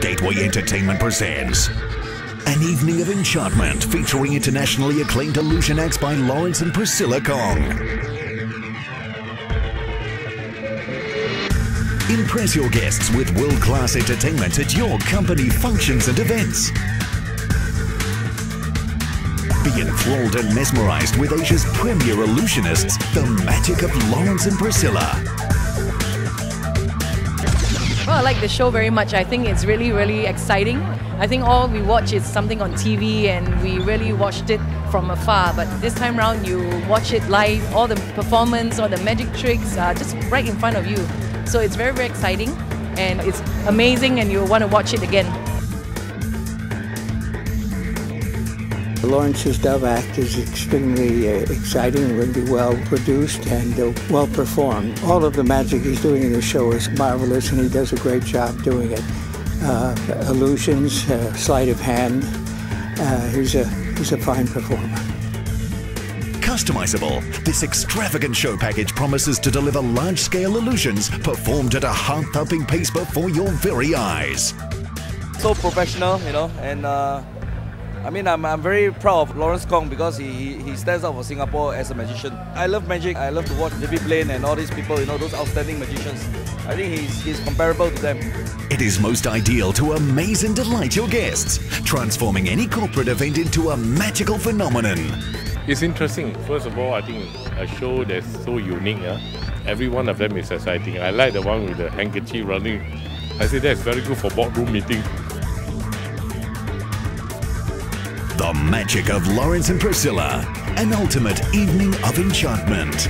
Gateway Entertainment presents an evening of enchantment featuring internationally acclaimed illusion acts by Lawrence and Priscilla Khong. Impress your guests with world class entertainment at your company functions and events. Be enthralled and mesmerized with Asia's premier illusionists, the magic of Lawrence and Priscilla. I like the show very much. I think it's really, really exciting. I think all we watch is something on TV and we really watched it from afar. But this time around, you watch it live, all the performance, all the magic tricks are just right in front of you. So it's very, very exciting and it's amazing and you want to watch it again. Lawrence's Dove Act is extremely uh, exciting, really well produced and uh, well performed. All of the magic he's doing in the show is marvelous, and he does a great job doing it. Uh, illusions, uh, sleight of hand. Uh, he's a he's a fine performer. Customizable, this extravagant show package promises to deliver large-scale illusions performed at a heart-thumping pace before your very eyes. So professional, you know, and uh, I mean, I'm, I'm very proud of Lawrence Khong because he, he stands out for Singapore as a magician. I love magic. I love to watch David Blaine and all these people, you know, those outstanding magicians. I think he's, he's comparable to them. It is most ideal to amaze and delight your guests, transforming any corporate event into a magical phenomenon. It's interesting. First of all, I think a show that's so unique. Uh, every one of them is exciting. I like the one with the handkerchief running. I say that's very good for boardroom meeting. The magic of Lawrence and Priscilla, an ultimate evening of enchantment.